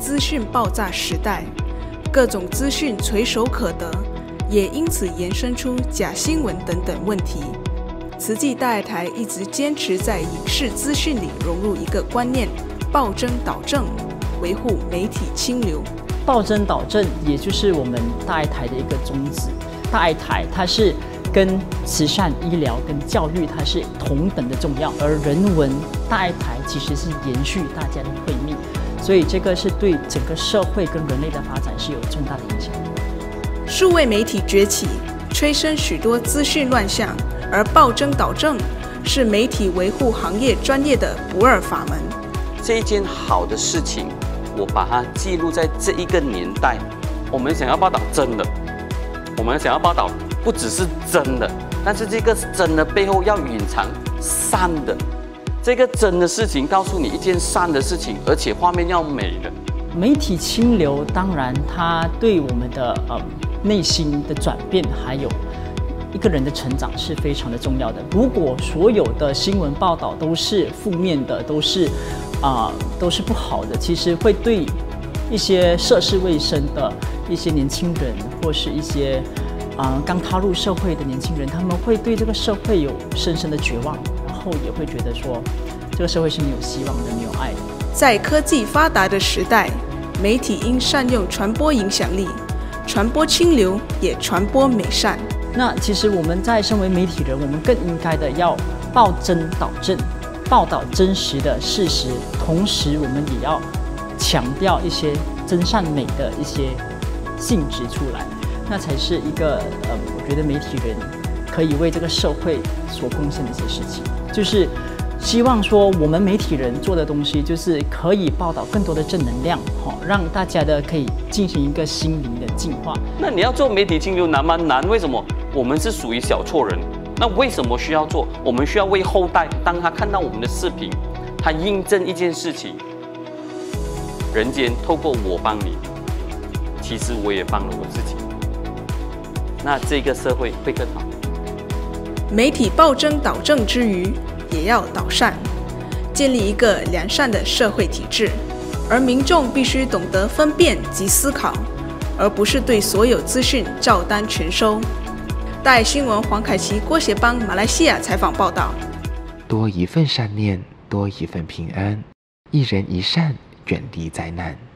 资讯爆炸时代，各种资讯垂手可得，也因此延伸出假新闻等等问题。慈济大爱台一直坚持在影视资讯里融入一个观念：暴真导正，维护媒体清流。暴真导正，也就是我们大爱台的一个宗旨。大爱台它是跟慈善、医疗跟教育它是同等的重要，而人文大爱台其实是延续大家的慧命，所以这个是对整个社会跟人类的发展是有重大的影响。数位媒体崛起，催生许多资讯乱象，而暴真导正是媒体维护行业专业的不二法门。这一件好的事情，我把它记录在这一个年代。我们想要报道真的，我们想要报道不只是真的，但是这个真的背后要隐藏善的。这个真的事情告诉你一件善的事情，而且画面要美的。媒体清流，当然它对我们的呃内心的转变，还有一个人的成长是非常的重要的。如果所有的新闻报道都是负面的，都是啊都是不好的，其实会对一些涉世未深的一些年轻人，或是一些啊刚踏入社会的年轻人，他们会对这个社会有深深的绝望，然后也会觉得说这个社会是没有希望的，没有爱的。在科技发达的时代，媒体应善用传播影响力，传播清流，也传播美善。那其实我们在身为媒体人，我们更应该的要报真导正，报道真实的事实，同时我们也要强调一些真善美的一些性质出来，那才是一个呃，我觉得媒体人可以为这个社会所贡献的一些事情，就是希望说我们媒体人做的东西，就是可以报道更多的正能量，哈，让大家的可以进行一个心灵的净化。那你要做媒体清流难吗？难，为什么？我们是属于小错人，那为什么需要做？我们需要为后代，当他看到我们的视频，他印证一件事情：人间透过我帮你，其实我也帮了我自己。那这个社会会更好。媒体暴政导正之余，也要导善，建立一个良善的社会体制。而民众必须懂得分辨及思考，而不是对所有资讯照单全收。大爱新闻黄凯琪、郭协邦马来西亚采访报道。多一份善念，多一份平安。一人一善，远离灾难。